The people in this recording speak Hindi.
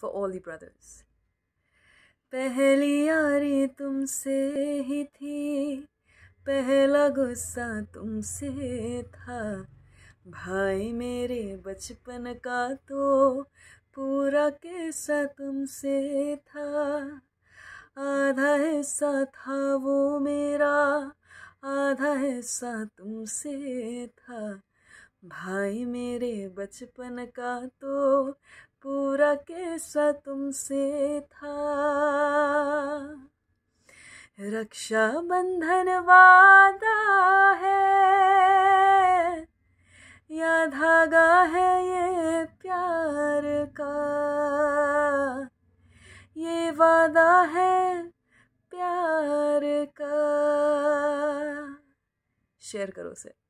for ऑल दी ब्रदर्स पहली यारी तुमसे ही थी, पहला गुस्सा तुमसे था। भाई मेरे बचपन का तो पूरा किस्सा तुमसे था। आधा हिस्सा था वो मेरा, आधा हिस्सा तुमसे था। भाई मेरे बचपन का तो पूरा कैसा तुमसे था। रक्षा बंधन वादा है या धागा है ये प्यार का। ये वादा है प्यार का। शेयर करो उसे।